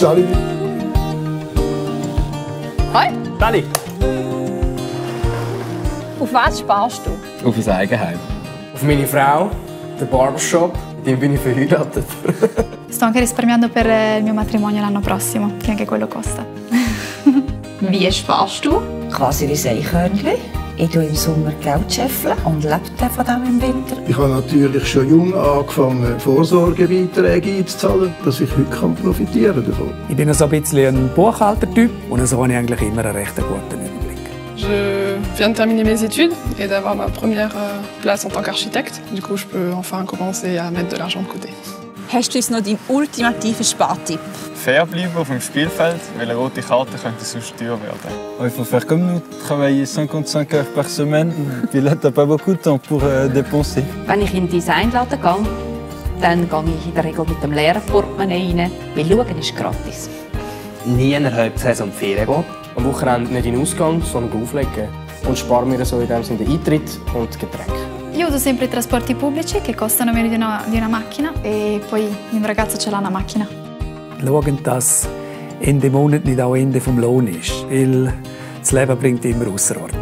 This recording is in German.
Salut. Hoi. Sally. Auf was sparst du? Auf ein Eigenheim. Auf meine Frau, den Barbershop, dem bin ich verheiratet. Sto anche risparmiando per il mio matrimonio l'anno prossimo, che anche quello costa. Wie sparst du? Quasi wie Eichhörnchen. Ich tue im Sommer Geld scheffeln und lebe dann von dem im Winter. Ich habe natürlich schon jung angefangen, Vorsorgebeiträge einzuzahlen, dass ich heute profitieren davon. Ich bin so ein bisschen ein Buchhaltertyp und so habe ich eigentlich immer einen recht guten Überblick. Je viens de terminer mes études et d'avoir ma première euh, place en tant qu'architecte. Du coup, je peux enfin commencer à mettre de l'argent de côté. Hast du uns noch deinen ultimativen Spartipp? Fair bleiben auf dem Spielfeld, weil eine rote Karte könnte sonst teuer werden. Il faut faire comme nous, travailler 55 heures par semaine. Puis là, t'as pas beaucoup de temps pour euh, dépenser. Wenn ich in den Designladen gehe, dann gehe ich in der Regel mit dem leeren Portemonnaie rein, weil schauen ist gratis. Nie innerhalb der Saison Ferien gehen. Am Wochenende nicht in den Ausgang, sondern auflegen. Und sparen mir so in dem Sinne den Eintritt und Getränke. Io uso sempre i trasporti pubblici che costano meno di una, di una macchina e poi mio ragazzo ce l'ha una macchina. Schauen, dass Ende Monat nicht auch Ende vom Lohn ist, weil das Leben bringt immer Außerordnung.